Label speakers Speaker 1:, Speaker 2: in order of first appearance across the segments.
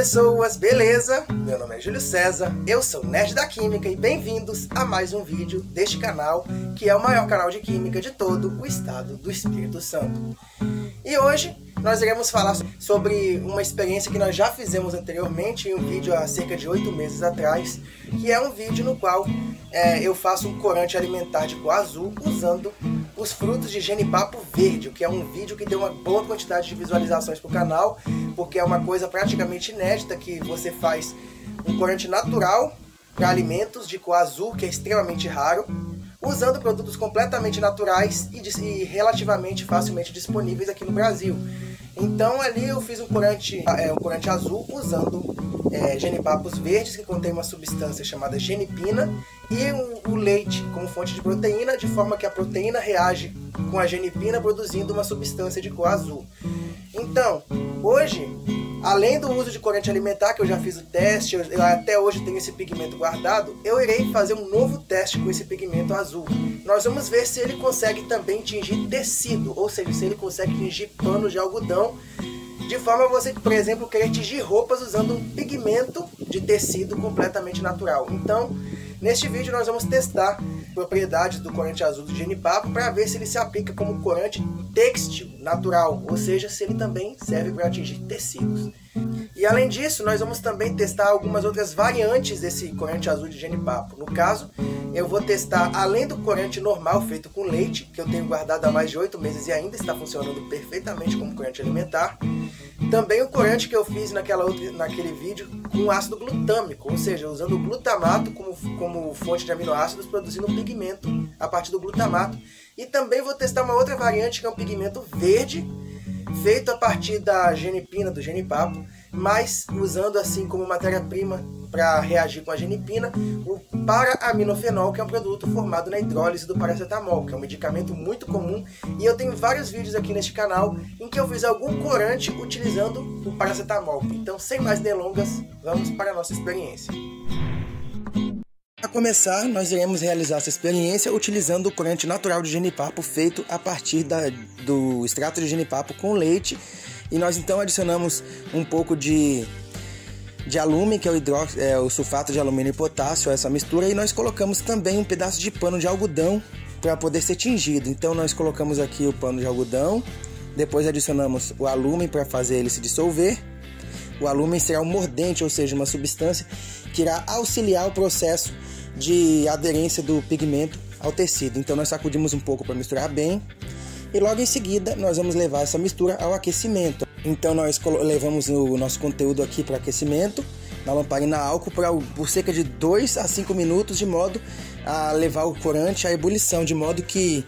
Speaker 1: pessoas, beleza? Meu nome é Júlio César, eu sou Nerd da Química e bem-vindos a mais um vídeo deste canal, que é o maior canal de química de todo o estado do Espírito Santo. E hoje nós iremos falar sobre uma experiência que nós já fizemos anteriormente em um vídeo há cerca de oito meses atrás, que é um vídeo no qual é, eu faço um corante alimentar de cor azul usando os frutos de genipapo verde, o que é um vídeo que deu uma boa quantidade de visualizações para o canal, porque é uma coisa praticamente inédita que você faz um corante natural para alimentos de cor azul, que é extremamente raro, usando produtos completamente naturais e, e relativamente facilmente disponíveis aqui no Brasil. Então ali eu fiz um corante, é, um corante azul usando é, genipapos verdes que contém uma substância chamada genipina e o, o leite como fonte de proteína, de forma que a proteína reage com a genipina produzindo uma substância de cor azul. Então, hoje Além do uso de corante alimentar, que eu já fiz o teste, eu, até hoje tenho esse pigmento guardado, eu irei fazer um novo teste com esse pigmento azul. Nós vamos ver se ele consegue também tingir tecido, ou seja, se ele consegue tingir pano de algodão, de forma a você, por exemplo, querer tingir roupas usando um pigmento de tecido completamente natural. Então, neste vídeo nós vamos testar propriedades do corante azul do genipapo para ver se ele se aplica como corante têxtil natural, ou seja, se ele também serve para atingir tecidos. E além disso, nós vamos também testar algumas outras variantes desse corante azul de genipapo. No caso, eu vou testar, além do corante normal feito com leite, que eu tenho guardado há mais de 8 meses e ainda está funcionando perfeitamente como corante alimentar, também o corante que eu fiz naquela outra, naquele vídeo com ácido glutâmico, ou seja, usando o glutamato como, como fonte de aminoácidos, produzindo um pigmento a partir do glutamato. E também vou testar uma outra variante que é um pigmento verde, feito a partir da genipina, do genipapo, mas usando assim como matéria-prima para reagir com a genipina o para-aminofenol, que é um produto formado na hidrólise do paracetamol, que é um medicamento muito comum, e eu tenho vários vídeos aqui neste canal em que eu fiz algum corante utilizando o paracetamol. Então, sem mais delongas, vamos para a nossa experiência. Para começar, nós iremos realizar essa experiência utilizando o corante natural de genipapo feito a partir da, do extrato de genipapo com leite. E nós então adicionamos um pouco de, de alumínio, que é o, hidró, é o sulfato de alumínio e potássio, essa mistura, e nós colocamos também um pedaço de pano de algodão para poder ser tingido. Então nós colocamos aqui o pano de algodão, depois adicionamos o alumínio para fazer ele se dissolver. O alumínio será um mordente, ou seja, uma substância que irá auxiliar o processo de aderência do pigmento ao tecido. Então nós sacudimos um pouco para misturar bem e logo em seguida nós vamos levar essa mistura ao aquecimento. Então nós levamos o nosso conteúdo aqui para aquecimento na lamparina álcool por, por cerca de 2 a 5 minutos de modo a levar o corante à ebulição, de modo que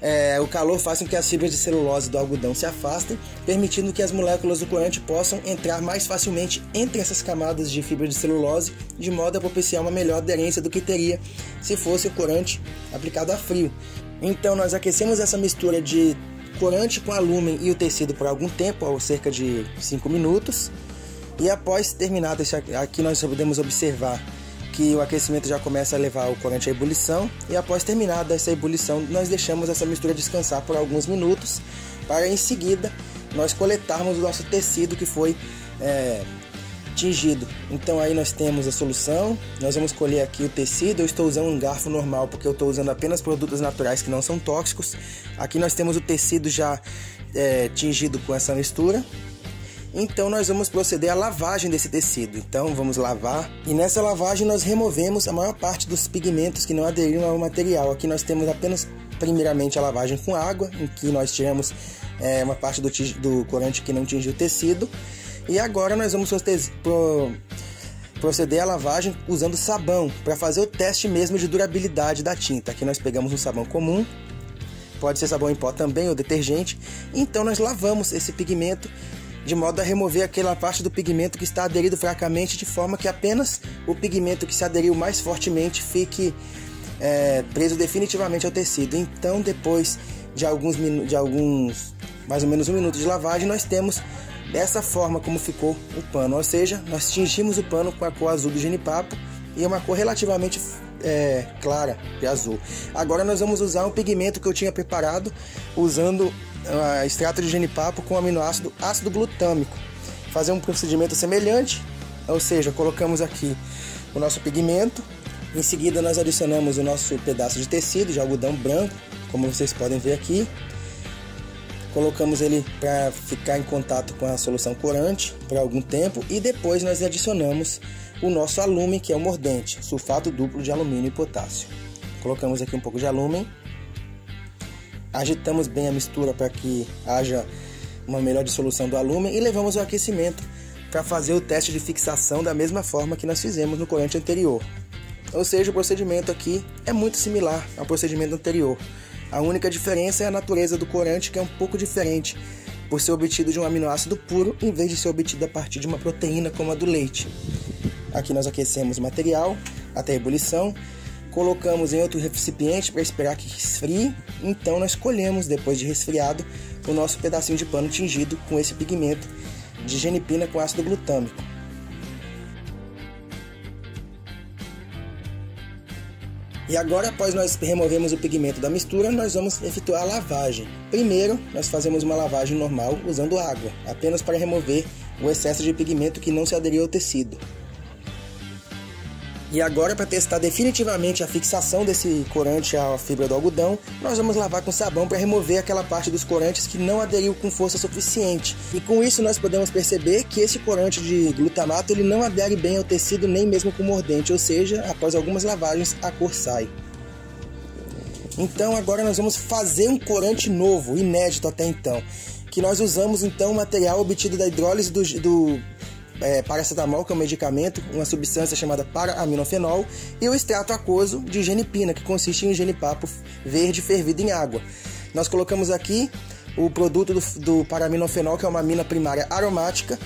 Speaker 1: é, o calor faz com que as fibras de celulose do algodão se afastem, permitindo que as moléculas do corante possam entrar mais facilmente entre essas camadas de fibra de celulose, de modo a propiciar uma melhor aderência do que teria se fosse o corante aplicado a frio. Então nós aquecemos essa mistura de corante com alumínio e o tecido por algum tempo, cerca de 5 minutos. E após terminado esse aqui nós podemos observar que o aquecimento já começa a levar o corante à ebulição e após terminada essa ebulição nós deixamos essa mistura descansar por alguns minutos para em seguida nós coletarmos o nosso tecido que foi é, tingido. Então aí nós temos a solução, nós vamos colher aqui o tecido, eu estou usando um garfo normal porque eu estou usando apenas produtos naturais que não são tóxicos. Aqui nós temos o tecido já é, tingido com essa mistura então nós vamos proceder à lavagem desse tecido. Então vamos lavar e nessa lavagem nós removemos a maior parte dos pigmentos que não aderiram ao material. Aqui nós temos apenas primeiramente a lavagem com água, em que nós tiramos é, uma parte do, do corante que não tingiu o tecido. E agora nós vamos pro, proceder à lavagem usando sabão para fazer o teste mesmo de durabilidade da tinta. Aqui nós pegamos um sabão comum, pode ser sabão em pó também ou detergente. Então nós lavamos esse pigmento de modo a remover aquela parte do pigmento que está aderido fracamente, de forma que apenas o pigmento que se aderiu mais fortemente fique é, preso definitivamente ao tecido. Então, depois de alguns, de alguns, mais ou menos um minuto de lavagem, nós temos dessa forma como ficou o pano, ou seja, nós tingimos o pano com a cor azul do genipapo e é uma cor relativamente é, clara de azul. Agora nós vamos usar um pigmento que eu tinha preparado usando uh, extrato de genipapo com aminoácido ácido glutâmico, fazer um procedimento semelhante, ou seja, colocamos aqui o nosso pigmento, em seguida nós adicionamos o nosso pedaço de tecido de algodão branco, como vocês podem ver aqui. Colocamos ele para ficar em contato com a solução corante por algum tempo e depois nós adicionamos o nosso alumínio, que é o mordente, sulfato duplo de alumínio e potássio. Colocamos aqui um pouco de alumínio, agitamos bem a mistura para que haja uma melhor dissolução do alumínio e levamos ao aquecimento para fazer o teste de fixação da mesma forma que nós fizemos no corante anterior. Ou seja, o procedimento aqui é muito similar ao procedimento anterior. A única diferença é a natureza do corante, que é um pouco diferente, por ser obtido de um aminoácido puro em vez de ser obtido a partir de uma proteína como a do leite. Aqui nós aquecemos o material até a ebulição, colocamos em outro recipiente para esperar que esfrie, então nós colhemos, depois de resfriado, o nosso pedacinho de pano tingido com esse pigmento de genipina com ácido glutâmico. E agora, após nós removermos o pigmento da mistura, nós vamos efetuar a lavagem. Primeiro, nós fazemos uma lavagem normal usando água, apenas para remover o excesso de pigmento que não se aderiu ao tecido. E agora, para testar definitivamente a fixação desse corante à fibra do algodão, nós vamos lavar com sabão para remover aquela parte dos corantes que não aderiu com força suficiente. E com isso nós podemos perceber que esse corante de glutamato ele não adere bem ao tecido nem mesmo com mordente, ou seja, após algumas lavagens a cor sai. Então agora nós vamos fazer um corante novo, inédito até então, que nós usamos então o material obtido da hidrólise do, do é, paracetamol, que é um medicamento, uma substância chamada para-aminofenol, e o extrato aquoso de genipina, que consiste em um genipapo verde fervido em água. Nós colocamos aqui o produto do, do para-aminofenol, que é uma amina primária aromática,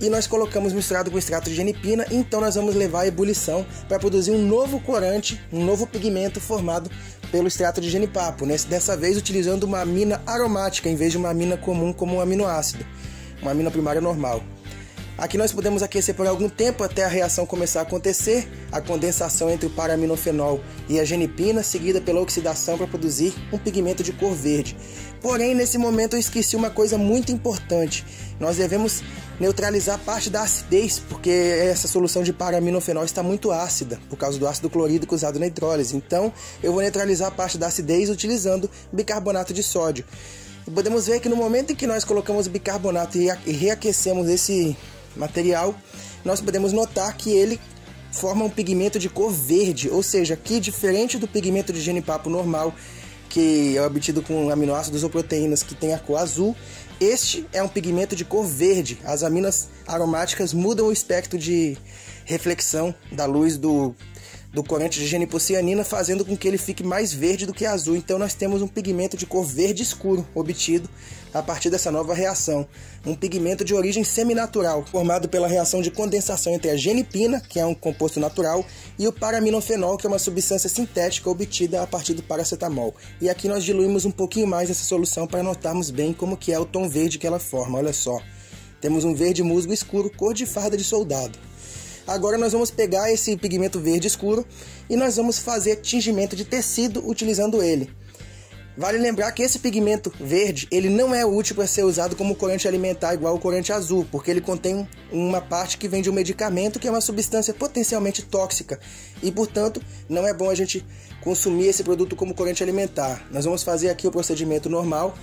Speaker 1: e nós colocamos misturado com extrato de genipina, então nós vamos levar a ebulição para produzir um novo corante, um novo pigmento formado pelo extrato de genipapo, dessa vez utilizando uma amina aromática em vez de uma amina comum como um aminoácido, uma amina primária normal. Aqui nós podemos aquecer por algum tempo até a reação começar a acontecer, a condensação entre o paraminofenol e a genipina, seguida pela oxidação para produzir um pigmento de cor verde. Porém, nesse momento eu esqueci uma coisa muito importante. Nós devemos neutralizar parte da acidez, porque essa solução de paraminofenol está muito ácida, por causa do ácido clorídrico usado na hidrólise. Então, eu vou neutralizar parte da acidez utilizando bicarbonato de sódio. Podemos ver que no momento em que nós colocamos bicarbonato e reaquecemos esse material, nós podemos notar que ele forma um pigmento de cor verde, ou seja, que diferente do pigmento de genipapo normal, que é obtido com aminoácidos ou proteínas que tem a cor azul, este é um pigmento de cor verde. As aminas aromáticas mudam o espectro de reflexão da luz do do corante de genipocianina, fazendo com que ele fique mais verde do que azul. Então nós temos um pigmento de cor verde escuro obtido a partir dessa nova reação. Um pigmento de origem seminatural, formado pela reação de condensação entre a genipina, que é um composto natural, e o paraminofenol, que é uma substância sintética obtida a partir do paracetamol. E aqui nós diluímos um pouquinho mais essa solução para notarmos bem como que é o tom verde que ela forma. Olha só. Temos um verde musgo escuro, cor de farda de soldado. Agora nós vamos pegar esse pigmento verde escuro e nós vamos fazer tingimento de tecido utilizando ele. Vale lembrar que esse pigmento verde, ele não é útil para ser usado como corante alimentar igual o corante azul, porque ele contém uma parte que vem de um medicamento que é uma substância potencialmente tóxica e, portanto, não é bom a gente consumir esse produto como corante alimentar. Nós vamos fazer aqui o procedimento normal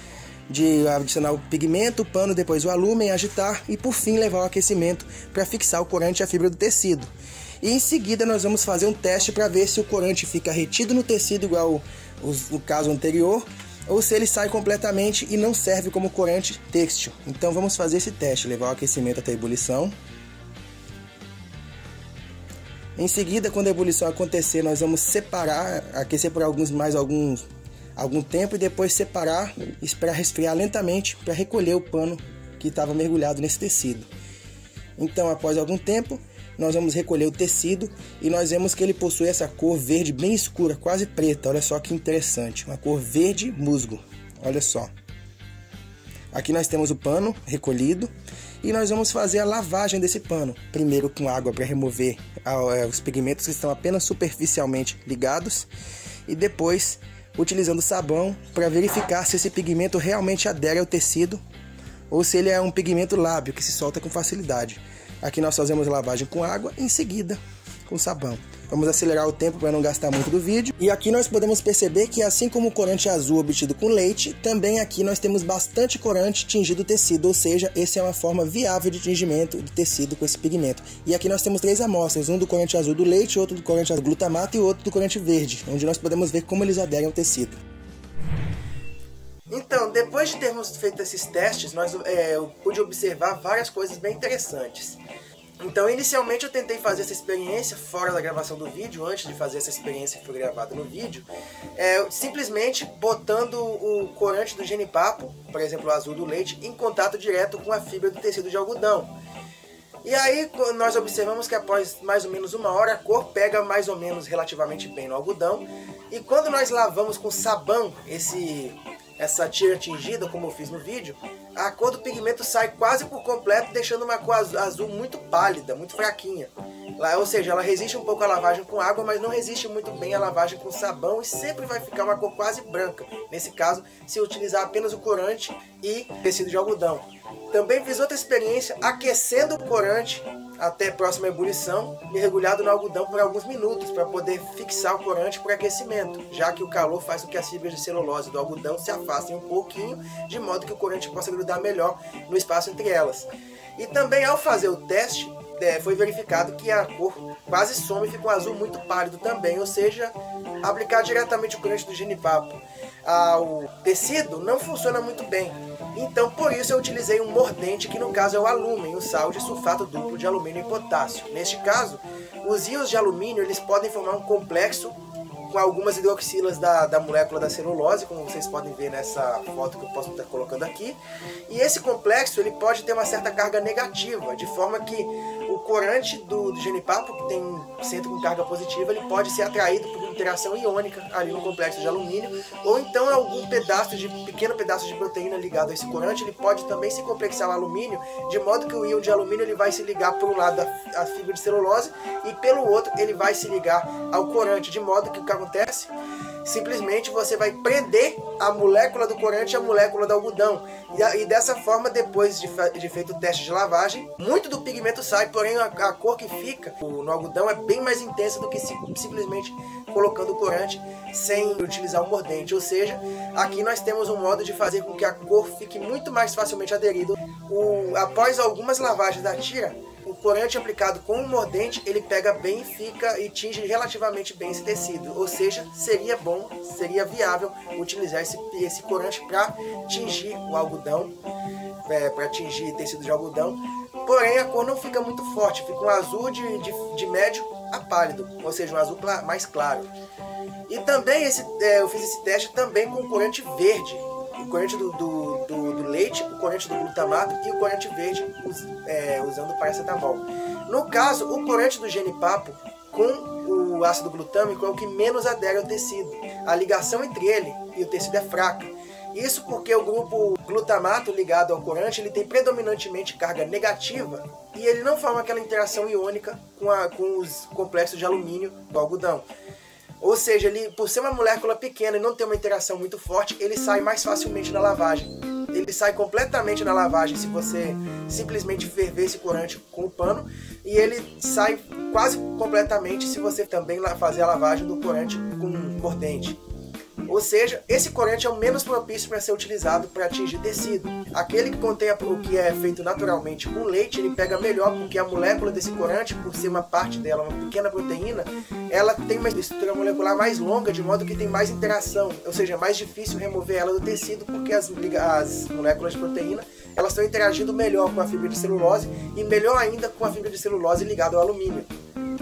Speaker 1: de adicionar o pigmento, o pano, depois o alumínio, agitar e por fim levar ao aquecimento para fixar o corante e a fibra do tecido. E em seguida nós vamos fazer um teste para ver se o corante fica retido no tecido igual o, o caso anterior ou se ele sai completamente e não serve como corante têxtil. Então vamos fazer esse teste, levar o aquecimento até a ebulição. Em seguida, quando a ebulição acontecer, nós vamos separar, aquecer por alguns mais alguns algum tempo e depois separar esperar resfriar lentamente para recolher o pano que estava mergulhado nesse tecido. Então, após algum tempo, nós vamos recolher o tecido e nós vemos que ele possui essa cor verde bem escura, quase preta. Olha só que interessante, uma cor verde musgo. Olha só. Aqui nós temos o pano recolhido e nós vamos fazer a lavagem desse pano. Primeiro com água para remover é, os pigmentos que estão apenas superficialmente ligados e depois utilizando sabão para verificar se esse pigmento realmente adere ao tecido ou se ele é um pigmento lábio que se solta com facilidade. Aqui nós fazemos lavagem com água, em seguida com sabão. Vamos acelerar o tempo para não gastar muito do vídeo. E aqui nós podemos perceber que assim como o corante azul obtido com leite, também aqui nós temos bastante corante tingido tecido, ou seja, esse é uma forma viável de tingimento de tecido com esse pigmento. E aqui nós temos três amostras, um do corante azul do leite, outro do corante azul glutamato e outro do corante verde, onde nós podemos ver como eles aderem ao tecido. Então, depois de termos feito esses testes, nós, é, eu pude observar várias coisas bem interessantes. Então, inicialmente eu tentei fazer essa experiência fora da gravação do vídeo, antes de fazer essa experiência que foi gravada no vídeo, é, simplesmente botando o corante do genipapo, por exemplo, o azul do leite, em contato direto com a fibra do tecido de algodão. E aí nós observamos que após mais ou menos uma hora a cor pega mais ou menos relativamente bem no algodão. E quando nós lavamos com sabão esse essa tira tingida, como eu fiz no vídeo, a cor do pigmento sai quase por completo, deixando uma cor azul muito pálida, muito fraquinha. Ou seja, ela resiste um pouco à lavagem com água, mas não resiste muito bem à lavagem com sabão e sempre vai ficar uma cor quase branca. Nesse caso, se utilizar apenas o corante e tecido de algodão. Também fiz outra experiência aquecendo o corante até próxima ebulição, mergulhado no algodão por alguns minutos para poder fixar o corante para aquecimento, já que o calor faz com que as fibras de celulose do algodão se afastem um pouquinho, de modo que o corante possa grudar melhor no espaço entre elas. E também ao fazer o teste, é, foi verificado que a cor quase some e ficou azul muito pálido também, ou seja, aplicar diretamente o corante do genipapo ao tecido não funciona muito bem. Então, por isso eu utilizei um mordente, que no caso é o alúmio, o sal de sulfato duplo de alumínio e potássio. Neste caso, os íons de alumínio eles podem formar um complexo com algumas hidroxilas da, da molécula da celulose, como vocês podem ver nessa foto que eu posso estar colocando aqui. E esse complexo ele pode ter uma certa carga negativa, de forma que corante do, do genipapo, que tem um centro com carga positiva, ele pode ser atraído por interação iônica ali no complexo de alumínio, ou então algum pedaço de pequeno pedaço de proteína ligado a esse corante, ele pode também se complexar ao alumínio, de modo que o íon de alumínio ele vai se ligar por um lado à fibra de celulose e pelo outro ele vai se ligar ao corante, de modo que o que acontece simplesmente você vai prender a molécula do corante à molécula do algodão. E, e dessa forma, depois de, de, feito o teste de lavagem, muito do pigmento sai, porém a, a cor que fica no algodão é bem mais intensa do que se, simplesmente colocando o corante sem utilizar o mordente. Ou seja, aqui nós temos um modo de fazer com que a cor fique muito mais facilmente aderida. O, após algumas lavagens da tira, o corante aplicado com o mordente, ele pega bem fica e tinge relativamente bem esse tecido. Ou seja, seria bom, seria viável utilizar esse, esse corante para tingir o algodão, é, para tingir tecido de algodão. Porém, a cor não fica muito forte, fica um azul de, de, de médio a pálido, ou seja, um azul mais claro. E também esse, é, eu fiz esse teste também com corante verde, o corante do, do, do, do, leite, o corante do glutamato e o corante verde é, usando paracetamol. No caso, o corante do genipapo com o ácido glutâmico é o que menos adere ao tecido. A ligação entre ele e o tecido é fraca. Isso porque o grupo glutamato ligado ao corante ele tem predominantemente carga negativa e ele não forma aquela interação iônica com, a, com os complexos de alumínio do algodão. Ou seja, ele, por ser uma molécula pequena e não ter uma interação muito forte, ele sai mais facilmente na lavagem. Ele sai completamente na lavagem se você simplesmente ferver esse corante com o pano e ele sai quase completamente se você também fazer a lavagem do corante com mordente. Ou seja, esse corante é o menos propício para ser utilizado para atingir tecido. Aquele que contém o que é feito naturalmente com leite, ele pega melhor porque a molécula desse corante, por ser uma parte dela, uma pequena proteína, ela tem uma estrutura molecular mais longa, de modo que tem mais interação, ou seja, é mais difícil remover ela do tecido porque as, as moléculas de proteína elas estão interagindo melhor com a fibra de celulose e melhor ainda com a fibra de celulose ligada ao alumínio.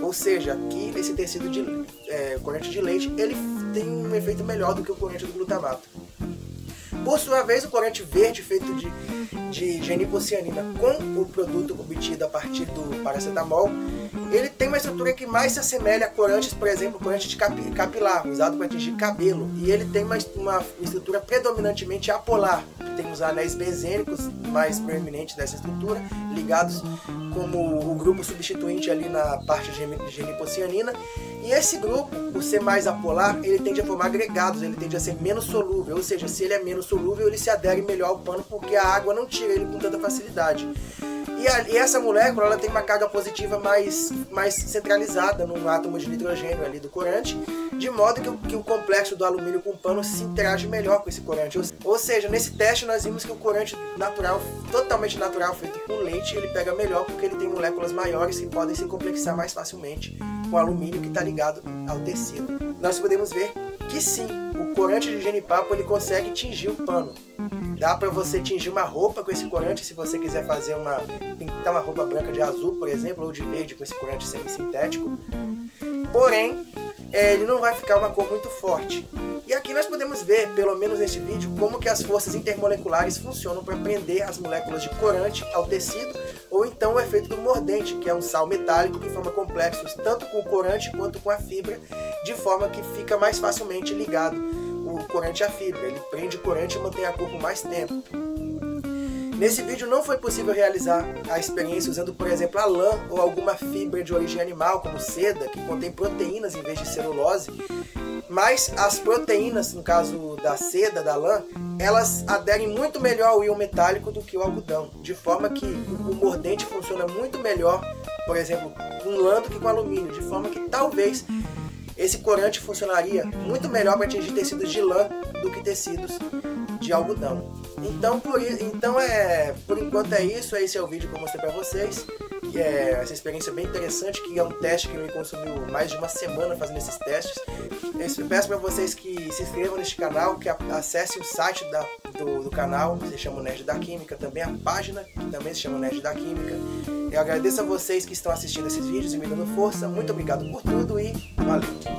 Speaker 1: Ou seja, aqui esse tecido de é, corante de leite, ele tem um efeito melhor do que o corante do glutamato. Por sua vez, o corante verde feito de, de genipocianina com o produto obtido a partir do paracetamol, ele tem uma estrutura que mais se assemelha a corantes, por exemplo, corante de capilar, usado para atingir cabelo, e ele tem uma, uma estrutura predominantemente apolar. Tem os anéis benzênicos mais proeminentes dessa estrutura, ligados como o grupo substituinte ali na parte de genipocianina, E esse grupo, por ser mais apolar, ele tende a formar agregados, ele tende a ser menos solúvel, ou seja, se ele é menos solúvel, ele se adere melhor ao pano porque a água não tira ele com tanta facilidade. E, a, e, essa molécula ela tem uma carga positiva mais, mais centralizada no átomo de nitrogênio ali do corante, de modo que o, que o complexo do alumínio com pano se interage melhor com esse corante. Ou, seja, nesse teste nós vimos que o corante natural, totalmente natural, feito com leite, ele pega melhor porque ele tem moléculas maiores que podem se complexar mais facilmente com o alumínio que está ligado ao tecido. Nós podemos ver que sim, o corante de genipapo ele consegue tingir o pano. Dá para você tingir uma roupa com esse corante se você quiser fazer uma pintar uma roupa branca de azul, por exemplo, ou de verde com esse corante semi-sintético. Porém, é, ele não vai ficar uma cor muito forte. E aqui nós podemos ver, pelo menos neste vídeo, como que as forças intermoleculares funcionam para prender as moléculas de corante ao tecido, ou então o efeito do mordente, que é um sal metálico que forma complexos tanto com o corante quanto com a fibra, de forma que fica mais facilmente ligado o corante à fibra. Ele prende o corante e mantém a cor por mais tempo. Nesse vídeo não foi possível realizar a experiência usando, por exemplo, a lã ou alguma fibra de origem animal, como seda, que contém proteínas em vez de celulose, mas as proteínas, no caso da seda, da lã, elas aderem muito melhor ao íon metálico do que o algodão, de forma que o mordente funciona muito melhor, por exemplo, com lã do que com alumínio, de forma que talvez esse corante funcionaria muito melhor para atingir tecidos de lã do que tecidos de algodão. Então, por, então é, por enquanto é isso. Esse é o vídeo que eu mostrei para vocês. Que é essa experiência bem interessante, que é um teste que me consumiu mais de uma semana fazendo esses testes. Eu peço para vocês que se inscrevam neste canal, que acessem o site da, do, do, canal, que se chama Nerd da Química, também a página, que também se chama Nerd da Química. Eu agradeço a vocês que estão assistindo esses vídeos e me dando força. Muito obrigado por tudo e valeu!